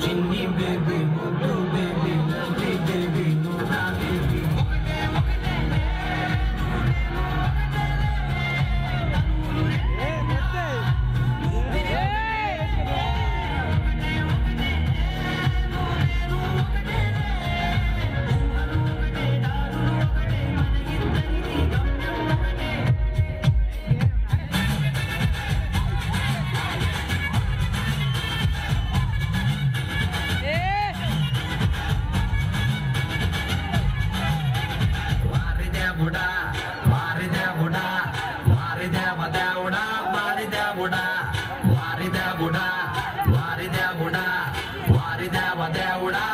Virginie, baby. దేవుడా వారి దేవుడా వారి దేవ దేవుడా వారి దేవుడా వారి దేవుడా వారి దేవుడా వారి దేవ దేవుడా